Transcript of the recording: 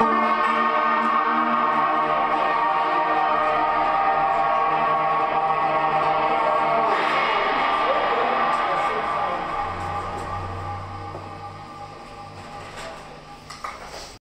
Bye.